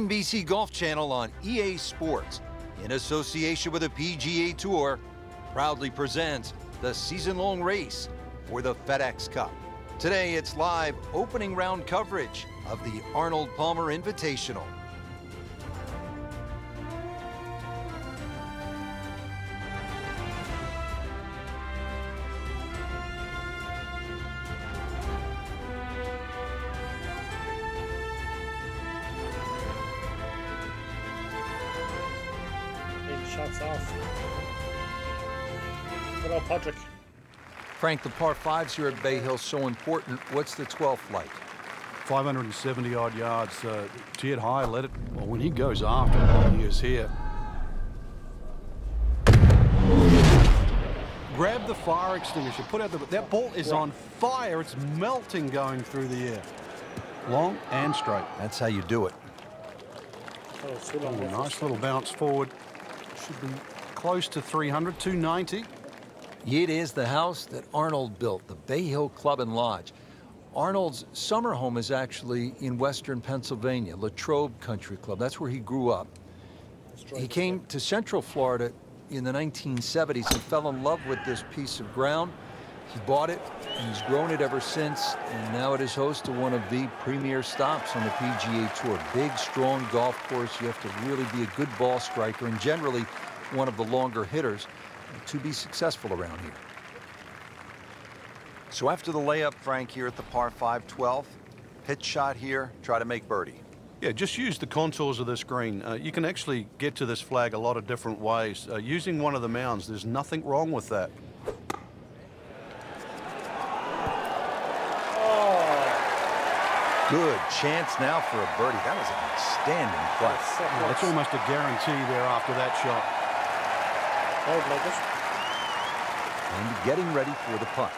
NBC Golf Channel on EA Sports, in association with the PGA Tour, proudly presents the season-long race for the FedEx Cup. Today, it's live opening round coverage of the Arnold Palmer Invitational. Eight shots off. Good old Patrick. Frank, the par fives here at Bay Hill so important. What's the 12th like? 570 odd yards. Uh, tiered high, let it. Well, when he goes after it, he is here. Grab the fire extinguisher. Put out the. That ball is on fire. It's melting going through the air. Long and straight. That's how you do it. Oh, still on there. nice little bounce forward. Should be close to 300, 290. It is the house that Arnold built, the Bay Hill Club and Lodge. Arnold's summer home is actually in western Pennsylvania, Latrobe Country Club. That's where he grew up. He came to Central Florida in the 1970s and fell in love with this piece of ground. He bought it, and he's grown it ever since, and now it is host to one of the premier stops on the PGA Tour. Big, strong golf course. You have to really be a good ball striker and generally one of the longer hitters to be successful around here. So after the layup, Frank, here at the par 5 12, pitch shot here, try to make birdie. Yeah, just use the contours of this green. Uh, you can actually get to this flag a lot of different ways. Uh, using one of the mounds, there's nothing wrong with that. Good chance now for a birdie. That was an outstanding play. Yeah, that's almost a guarantee there after that shot. Hold like. And getting ready for the putt.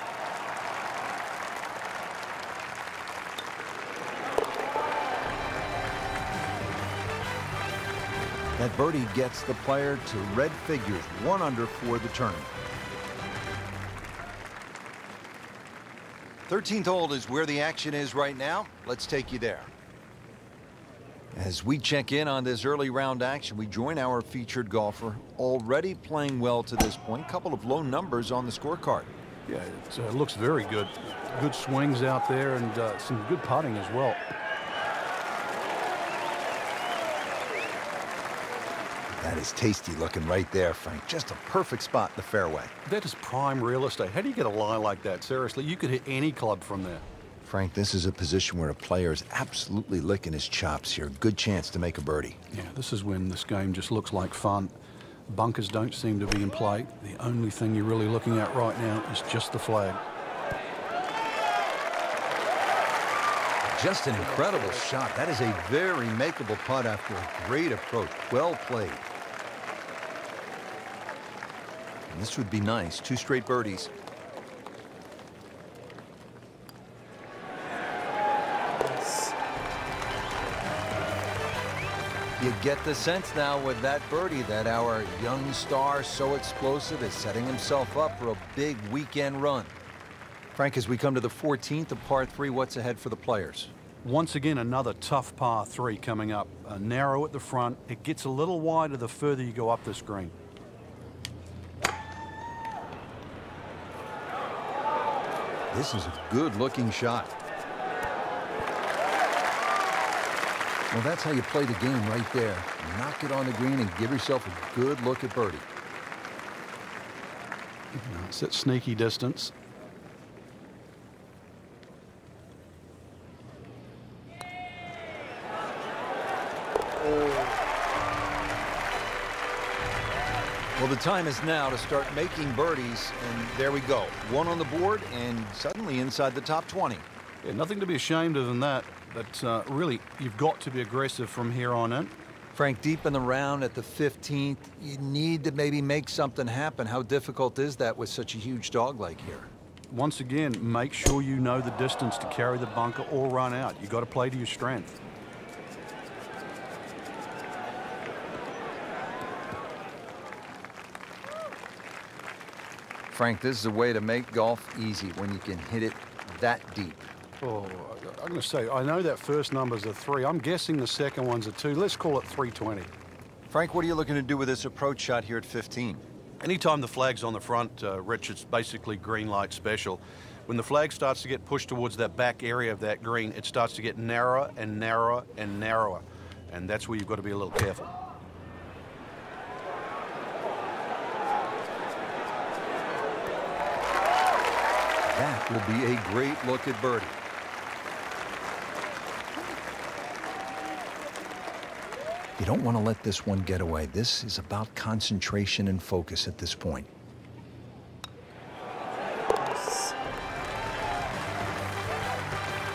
That birdie gets the player to red figures, one under for the tournament. 13th hole is where the action is right now. Let's take you there. As we check in on this early round action, we join our featured golfer, already playing well to this point. Couple of low numbers on the scorecard. Yeah, it uh, looks very good. Good swings out there and uh, some good putting as well. That is tasty looking right there, Frank. Just a perfect spot in the fairway. That is prime real estate. How do you get a lie like that? Seriously, you could hit any club from there. Frank, this is a position where a player is absolutely licking his chops here. Good chance to make a birdie. Yeah, this is when this game just looks like fun. Bunkers don't seem to be in play. The only thing you're really looking at right now is just the flag. Just an incredible shot. That is a very makeable putt after a great approach. Well played. And this would be nice. Two straight birdies. You get the sense now with that birdie that our young star, so explosive, is setting himself up for a big weekend run. Frank, as we come to the 14th of par three, what's ahead for the players? Once again, another tough par three coming up. Uh, narrow at the front. It gets a little wider the further you go up this green. This is a good looking shot. Well, that's how you play the game right there. Knock it on the green and give yourself a good look at birdie. It's at sneaky distance. Well, the time is now to start making birdies, and there we go. One on the board, and suddenly inside the top 20. Yeah, nothing to be ashamed of in that. But uh, really, you've got to be aggressive from here on in. Frank, deep in the round at the 15th, you need to maybe make something happen. How difficult is that with such a huge dogleg here? Once again, make sure you know the distance to carry the bunker or run out. You've got to play to your strength. Frank, this is a way to make golf easy when you can hit it that deep. Oh, I'm going to say, I know that first number's a three. I'm guessing the second one's a two. Let's call it 320. Frank, what are you looking to do with this approach shot here at 15? Anytime the flag's on the front, uh, Rich, it's basically green light special. When the flag starts to get pushed towards that back area of that green, it starts to get narrower and narrower and narrower. And that's where you've got to be a little careful. That will be a great look at birdie. You don't want to let this one get away. This is about concentration and focus at this point.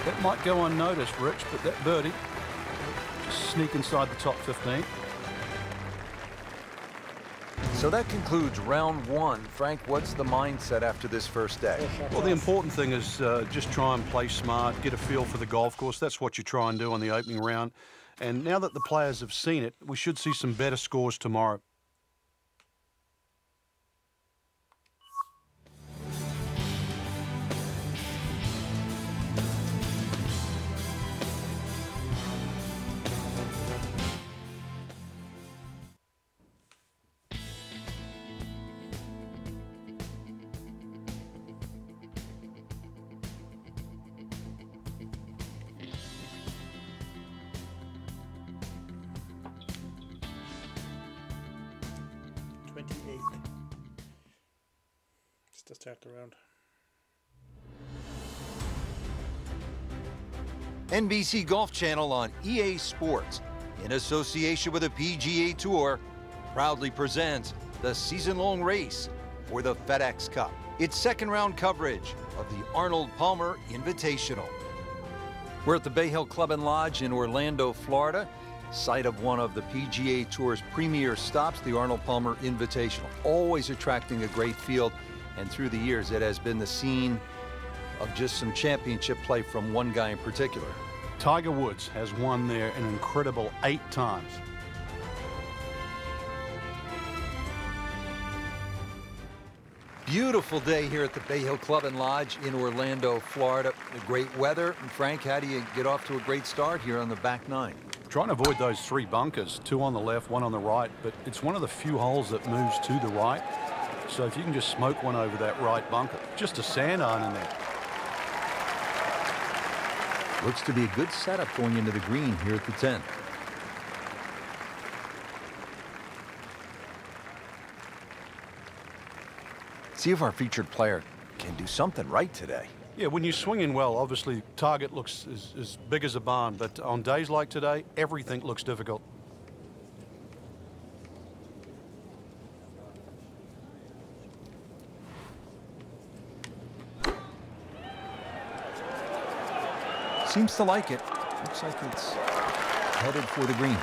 That might go unnoticed, Rich, but that birdie just sneak inside the top 15. So that concludes round one. Frank, what's the mindset after this first day? Well, the important thing is uh, just try and play smart, get a feel for the golf course. That's what you try and do on the opening round. And now that the players have seen it, we should see some better scores tomorrow. Start the round. NBC Golf Channel on EA Sports, in association with the PGA Tour, proudly presents the season-long race for the FedEx Cup. Its second round coverage of the Arnold Palmer Invitational. We're at the Bay Hill Club and Lodge in Orlando, Florida, site of one of the PGA Tour's premier stops, the Arnold Palmer Invitational. Always attracting a great field, and through the years, it has been the scene of just some championship play from one guy in particular. Tiger Woods has won there an incredible eight times. Beautiful day here at the Bay Hill Club and Lodge in Orlando, Florida. The great weather. And Frank, how do you get off to a great start here on the back nine? Trying to avoid those three bunkers, two on the left, one on the right, but it's one of the few holes that moves to the right. So if you can just smoke one over that right bunker, just a sand iron in there. Looks to be a good setup going into the green here at the 10th. See if our featured player can do something right today. Yeah, when you're swinging well, obviously target looks as, as big as a barn, but on days like today, everything looks difficult. Seems to like it. Looks like it's headed for the green.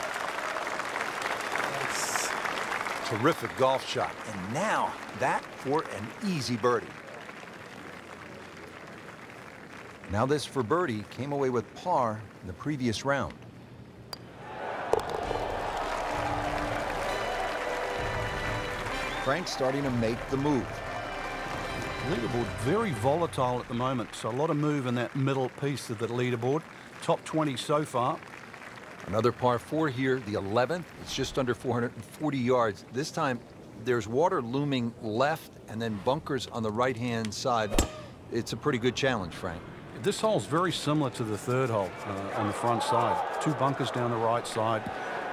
Nice. Terrific golf shot. And now that for an easy birdie. Now this for birdie came away with par in the previous round. Frank starting to make the move. Leaderboard very volatile at the moment, so a lot of move in that middle piece of the leaderboard. Top 20 so far. Another par four here, the 11th. It's just under 440 yards. This time there's water looming left and then bunkers on the right-hand side. It's a pretty good challenge, Frank. This hole's very similar to the third hole uh, on the front side. Two bunkers down the right side.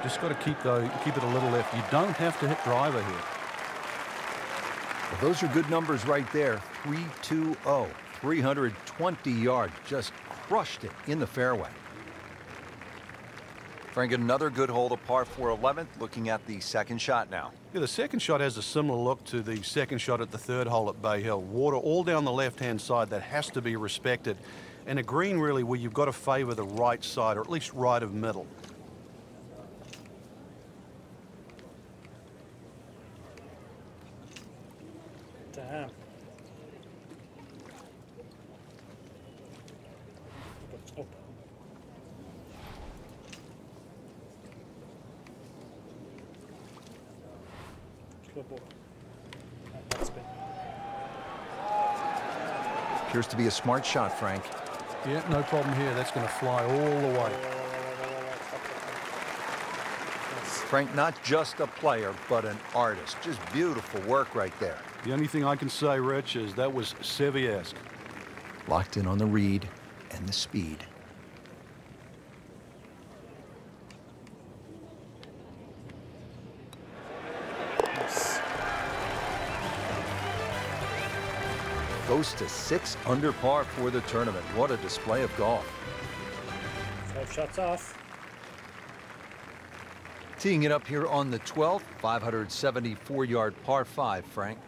Just got to keep the keep it a little left. You don't have to hit driver here. Well, those are good numbers right there. 320, 320 yards. Just crushed it in the fairway. Frank, another good hole to par 4 11th, looking at the second shot now. Yeah, the second shot has a similar look to the second shot at the third hole at Bay Hill. Water all down the left-hand side that has to be respected. And a green really where you've got to favor the right side, or at least right of middle. Slow ball. That's been. Appears to be a smart shot, Frank. Yeah, no problem here. That's going to fly all the way. Frank, not just a player, but an artist. Just beautiful work right there. The only thing I can say, Rich, is that was Seve-esque. Locked in on the read and the speed. Goes to six under par for the tournament. What a display of golf. Five shots off. Teeing it up here on the 12th, 574 yard par 5, Frank.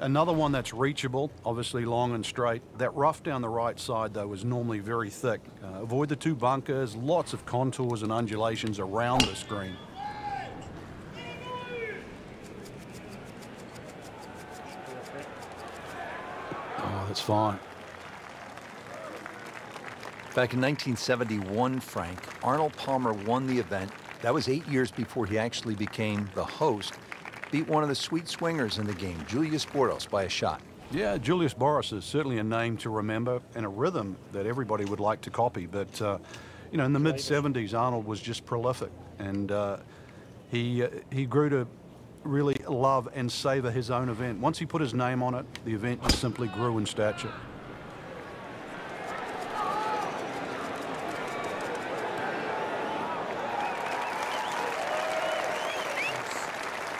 Another one that's reachable, obviously long and straight. That rough down the right side, though, is normally very thick. Uh, avoid the two bunkers, lots of contours and undulations around this green. That's fine. Back in 1971, Frank, Arnold Palmer won the event. That was eight years before he actually became the host. Beat one of the sweet swingers in the game, Julius Boros, by a shot. Yeah, Julius Boros is certainly a name to remember and a rhythm that everybody would like to copy. But, uh, you know, in the mid 70s, Arnold was just prolific. And uh, he, uh, he grew to really love and savor his own event. Once he put his name on it, the event just simply grew in stature.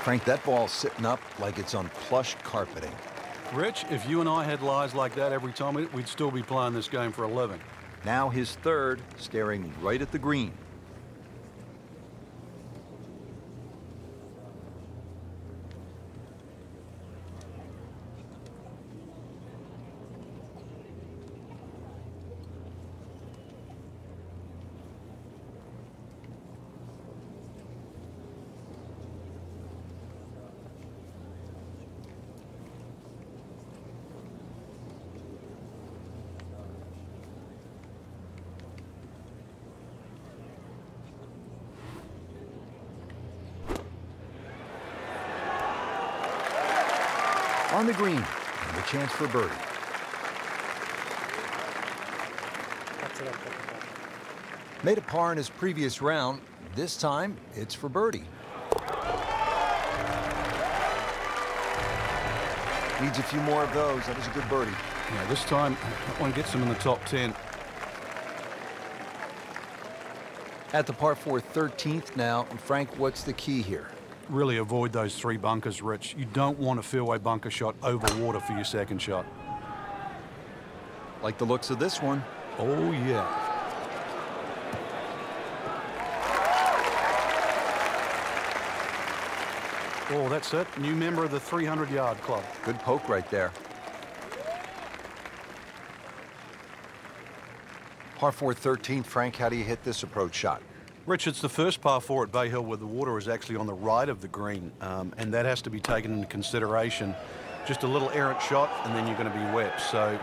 Frank, that ball's sitting up like it's on plush carpeting. Rich, if you and I had lies like that every time, we'd still be playing this game for a living. Now his third, staring right at the green. On the green and a chance for birdie. Made a par in his previous round. This time, it's for birdie. Needs a few more of those. That was a good birdie. Yeah, this time, that one gets him in the top 10. At the par 4 13th now. Frank, what's the key here? Really avoid those three bunkers, Rich. You don't want to feel a fairway bunker shot over water for your second shot. Like the looks of this one. Oh, yeah. Oh, that's it. New member of the 300-yard club. Good poke right there. Par 4 13th, Frank, how do you hit this approach shot? Rich, it's the first par four at Bay Hill where the water is actually on the right of the green, um, and that has to be taken into consideration. Just a little errant shot, and then you're going to be wet. So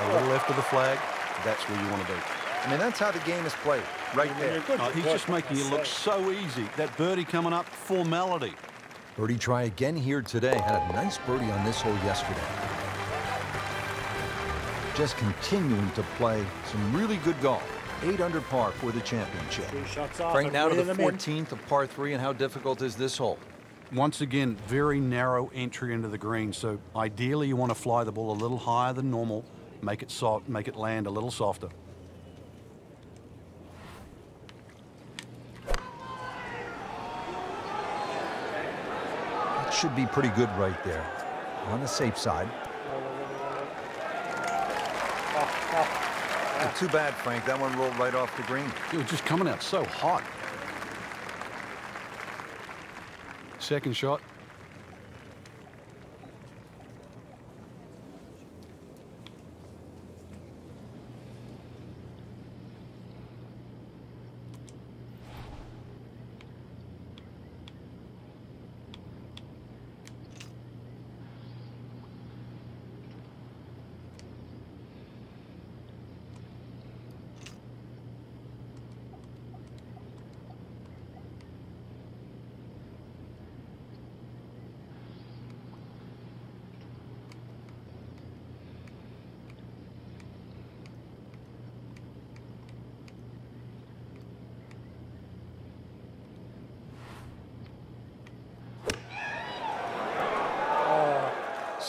a little left of the flag, that's where you want to be. I mean, that's how the game is played, right there. Oh, he's just making it look so easy. That birdie coming up, formality. Birdie try again here today. Had a nice birdie on this hole yesterday. Just continuing to play some really good golf eight under par for the championship. Frank, now to the 14th of par three, and how difficult is this hole? Once again, very narrow entry into the green. So ideally, you want to fly the ball a little higher than normal, make it soft, make it land a little softer. That should be pretty good right there, on the safe side. Too bad, Frank. That one rolled right off the green. It was just coming out so hot. Second shot.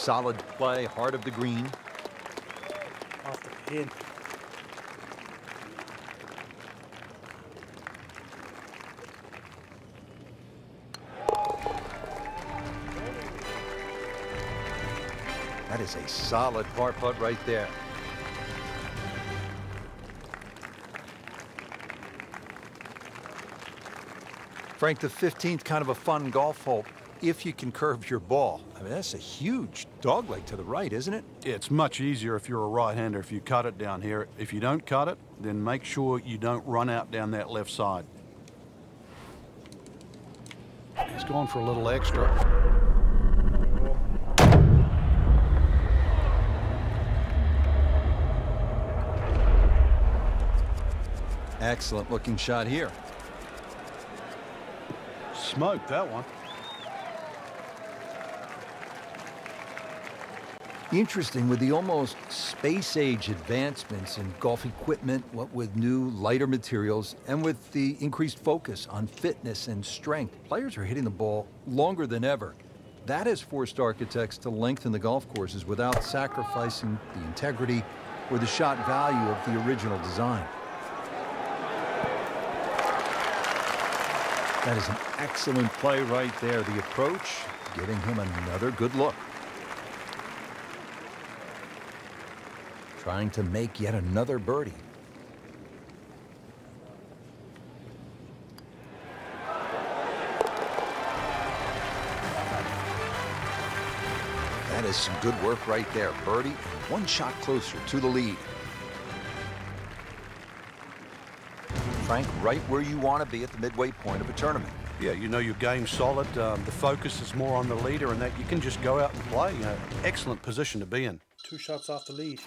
Solid play, heart of the green. Off the pin. That is a solid par putt right there. Frank, the 15th, kind of a fun golf hole if you can curve your ball. I mean, that's a huge dogleg to the right, isn't it? It's much easier if you're a right-hander if you cut it down here. If you don't cut it, then make sure you don't run out down that left side. He's going for a little extra. Excellent looking shot here. Smoked that one. Interesting with the almost space age advancements in golf equipment, what with new, lighter materials, and with the increased focus on fitness and strength, players are hitting the ball longer than ever. That has forced architects to lengthen the golf courses without sacrificing the integrity or the shot value of the original design. That is an excellent play right there. The approach giving him another good look. Trying to make yet another birdie. That is some good work right there. Birdie one shot closer to the lead. Frank, right where you want to be at the midway point of a tournament. Yeah, you know your game's solid. Um, the focus is more on the leader and that you can just go out and play. You know, excellent position to be in. Two shots off the lead.